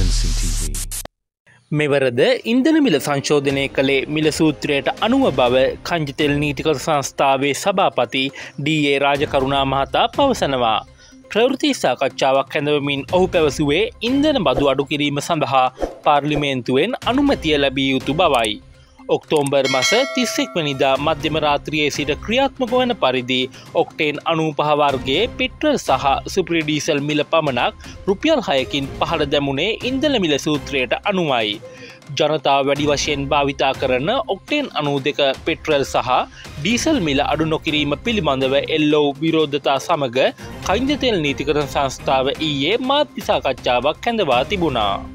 NCTV මෙවරද ඉන්දන මිල සංශෝධනය කළේ මිල සූත්‍රයට අනුව බව කංජිතෙල් නීතිකර සංස්ථාවේ සභාපති ඩඒ රාජකරුණා මහතා පවසනවා. ප්‍රවෘති සාකච්ඡාවක් හැඳවමින් ඔහු පැවසුවේ ඉන්දන බදු අඩු කිරීම සඳහා පාර්ලිමේන්තුවෙන් අනුමතිය ලැබිය යුතු බවයි. ඔක්තෝම්බර් මස තිස්සෙක් වනිදා මධ්‍යම රාත්‍රියයේ සිට ක්‍රියාත්මක වන පරිදි ඔක්ටේන් අනූපහවර්ගේ පිට්වල් සහ සුප්‍රඩීසල් මිල පමණක් රුපියල් හයකින් පහළ දැමුණේ ඉන්දල මිල සූත්‍රයට අනුවයි. ජනතා වැඩි වශයෙන් භාවිතා කරන ඔක්ටේන් අනූ දෙක පෙට්‍රල් සහ ඩීසල් මිල අඩු නොකිරීම පිළිබඳව එල්ලෝ විරෝධතා සමඟ කයින්දතෙල් නීතිකරන සංස්ථාව ඊයේ මාත්තිසාකච්ඡාවක් හැඳවා තිබුණා.